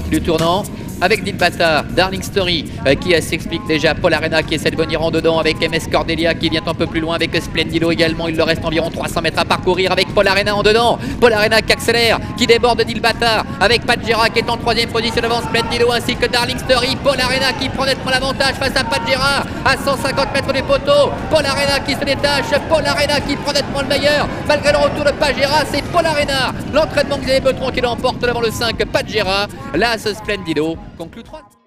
du tournant avec Dilbata, Darling Story euh, qui s'explique déjà, Paul Arena qui essaie de venir en dedans avec MS Cordelia qui vient un peu plus loin avec Splendido également, il leur reste environ 300 mètres à parcourir avec Paul Arena en dedans, Paul Arena qui accélère, qui déborde Dilbata avec Pajera qui est en troisième position devant Splendido ainsi que Darling Story, Paul Arena qui prend nettement l'avantage face à Pajera à 150 mètres du poteau, Paul Arena qui se détache, Paul Arena qui prend nettement le meilleur, malgré le retour de Pajera, c'est Paul Arena, l'entraînement Xavier Beutron qui l'emporte devant le 5 Pajera, là ce Splendido conclut 3.